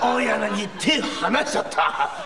大家に手離しちゃった。